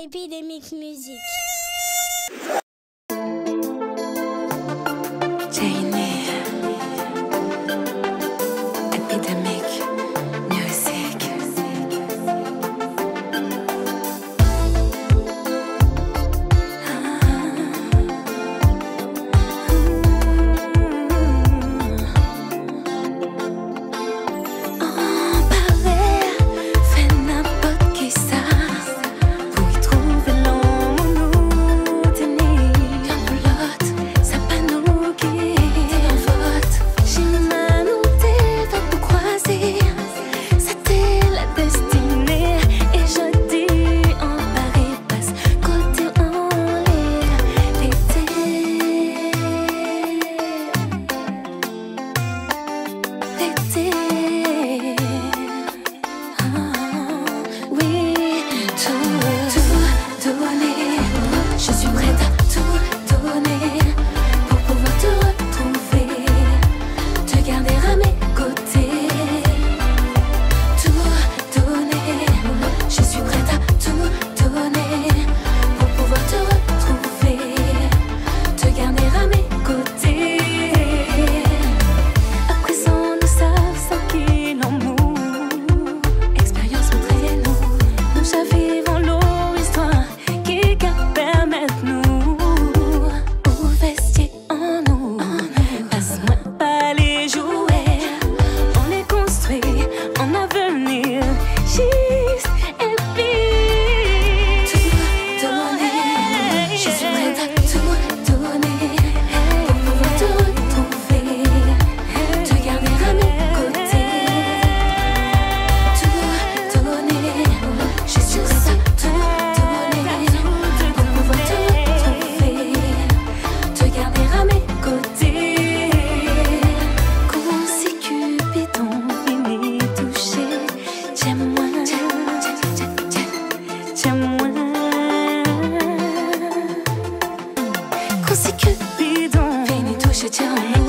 Epidemic Music. affected 悄悄红